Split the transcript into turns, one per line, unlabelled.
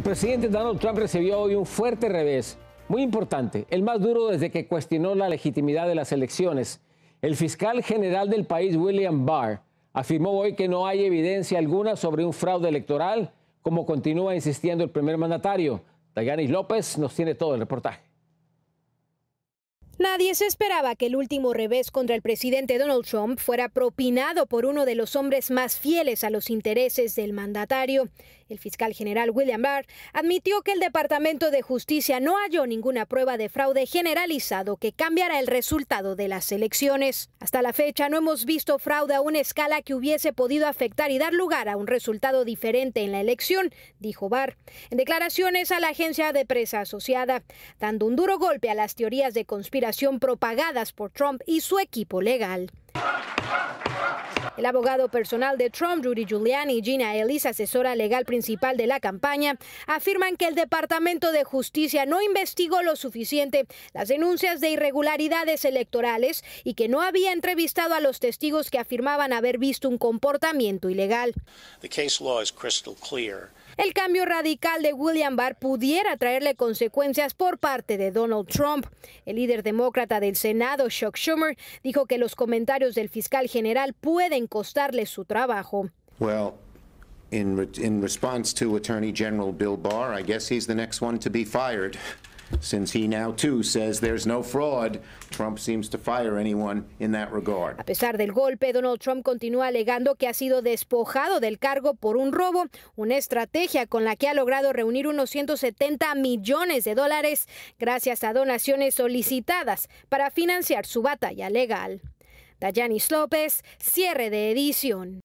El presidente Donald Trump recibió hoy un fuerte revés, muy importante, el más duro desde que cuestionó la legitimidad de las elecciones. El fiscal general del país, William Barr, afirmó hoy que no hay evidencia alguna sobre un fraude electoral, como continúa insistiendo el primer mandatario. Dayanis López nos tiene todo el reportaje.
Nadie se esperaba que el último revés contra el presidente Donald Trump fuera propinado por uno de los hombres más fieles a los intereses del mandatario. El fiscal general William Barr admitió que el Departamento de Justicia no halló ninguna prueba de fraude generalizado que cambiara el resultado de las elecciones. Hasta la fecha no hemos visto fraude a una escala que hubiese podido afectar y dar lugar a un resultado diferente en la elección, dijo Barr. En declaraciones a la agencia de prensa asociada, dando un duro golpe a las teorías de conspiración propagadas por Trump y su equipo legal. El abogado personal de Trump, Rudy Giuliani, y Gina Ellis, asesora legal principal de la campaña, afirman que el Departamento de Justicia no investigó lo suficiente las denuncias de irregularidades electorales y que no había entrevistado a los testigos que afirmaban haber visto un comportamiento ilegal. El cambio radical de William Barr pudiera traerle consecuencias por parte de Donald Trump. El líder demócrata del Senado, Chuck Schumer, dijo que los comentarios del fiscal general pueden costarle su trabajo.
Well, in, in response to Attorney General Bill Barr, I guess he's the next one to be fired. Since he now too says there's no fraud, Trump seems to fire anyone in that regard.
A pesar del golpe, Donald Trump continúa alegando que ha sido despojado del cargo por un robo, una estrategia con la que ha logrado reunir unos 170 millones de dólares gracias a donaciones solicitadas para financiar su batalla legal. Dayanis López, cierre de edición.